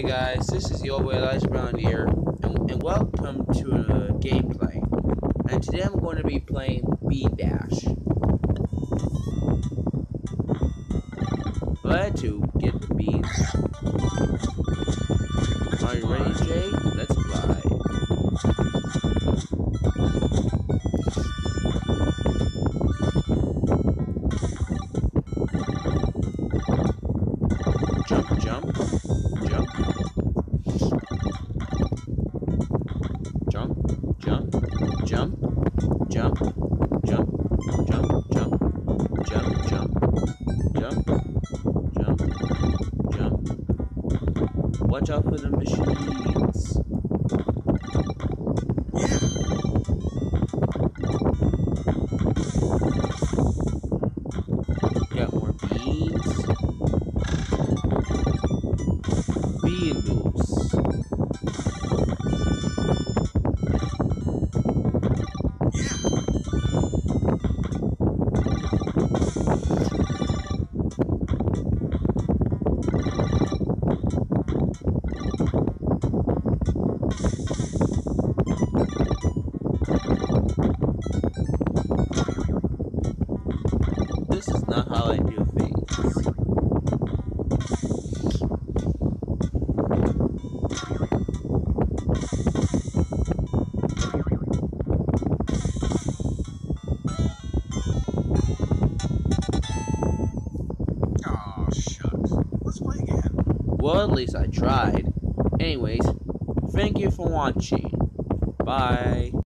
Hey guys, this is your boy Elijah Brown here, and, and welcome to a gameplay. And today I'm going to be playing Bean Dash. Glad to get the beans. Jump, jump, jump, jump, jump, jump, jump. Jump. Watch out for the machines. Got more beans. Not how I do things. Oh, shucks. Let's play again. Well, at least I tried. Anyways, thank you for watching. Bye.